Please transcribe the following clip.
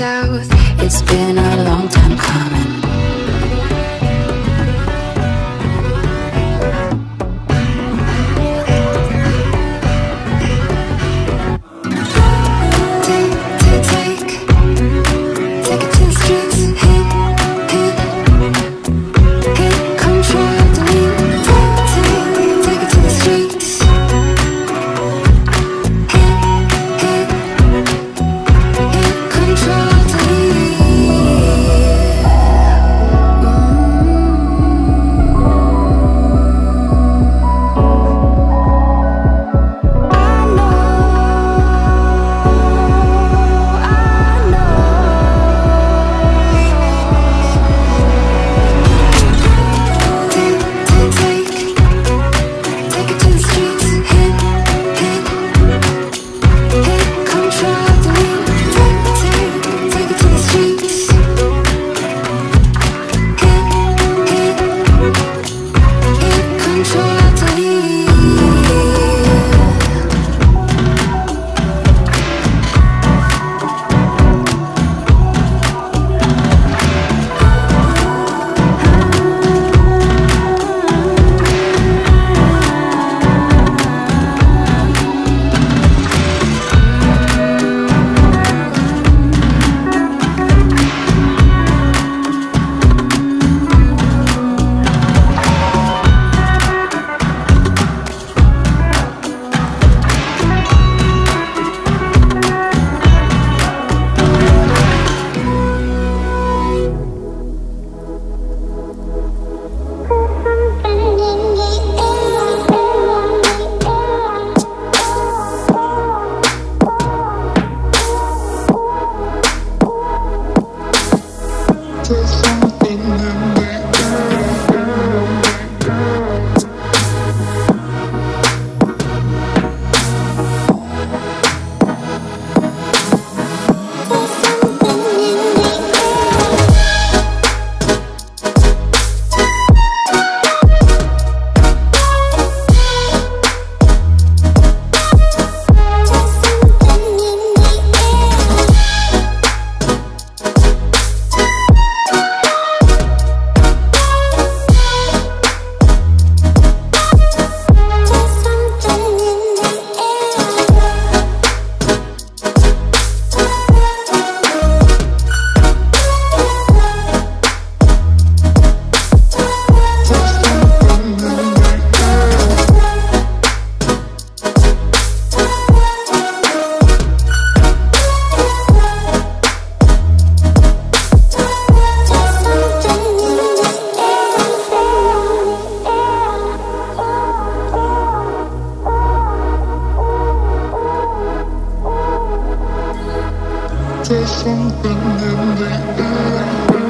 south you. there's something in the air.